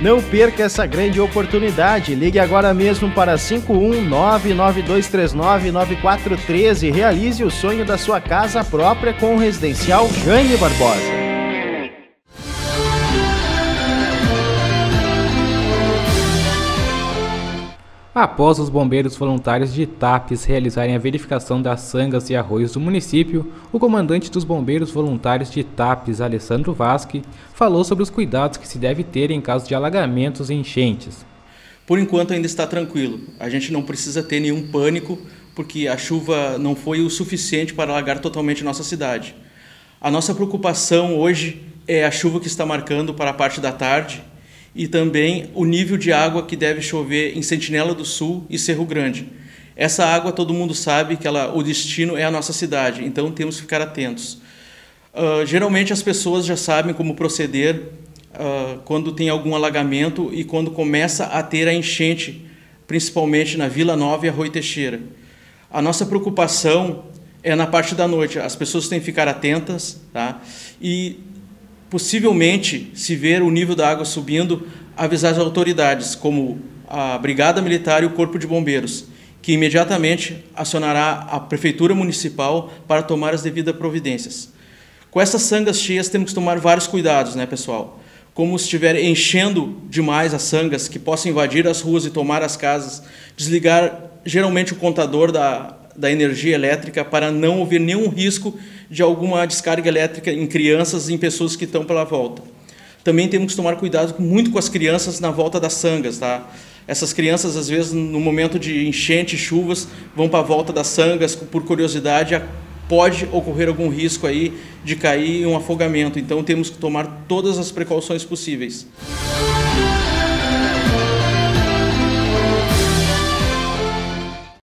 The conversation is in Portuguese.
Não perca essa grande oportunidade. Ligue agora mesmo para 51992399413 e realize o sonho da sua casa própria com o residencial Jaime Barbosa. Após os bombeiros voluntários de TAPES realizarem a verificação das sangas e arroios do município, o comandante dos bombeiros voluntários de TAPES, Alessandro Vasque, falou sobre os cuidados que se deve ter em caso de alagamentos e enchentes. Por enquanto ainda está tranquilo. A gente não precisa ter nenhum pânico, porque a chuva não foi o suficiente para alagar totalmente nossa cidade. A nossa preocupação hoje é a chuva que está marcando para a parte da tarde e também o nível de água que deve chover em Sentinela do Sul e Cerro Grande. Essa água todo mundo sabe que ela, o destino é a nossa cidade, então temos que ficar atentos. Uh, geralmente as pessoas já sabem como proceder uh, quando tem algum alagamento e quando começa a ter a enchente, principalmente na Vila Nova e Arroio Teixeira. A nossa preocupação é na parte da noite, as pessoas têm que ficar atentas, tá? E possivelmente, se ver o nível da água subindo, avisar as autoridades, como a Brigada Militar e o Corpo de Bombeiros, que imediatamente acionará a Prefeitura Municipal para tomar as devidas providências. Com essas sangas cheias, temos que tomar vários cuidados, né, pessoal? Como se estiver enchendo demais as sangas, que possam invadir as ruas e tomar as casas, desligar geralmente o contador da, da energia elétrica para não haver nenhum risco de alguma descarga elétrica em crianças e em pessoas que estão pela volta. Também temos que tomar cuidado muito com as crianças na volta das sangas, tá? Essas crianças, às vezes, no momento de enchente, chuvas, vão para a volta das sangas por curiosidade, pode ocorrer algum risco aí de cair em um afogamento. Então, temos que tomar todas as precauções possíveis.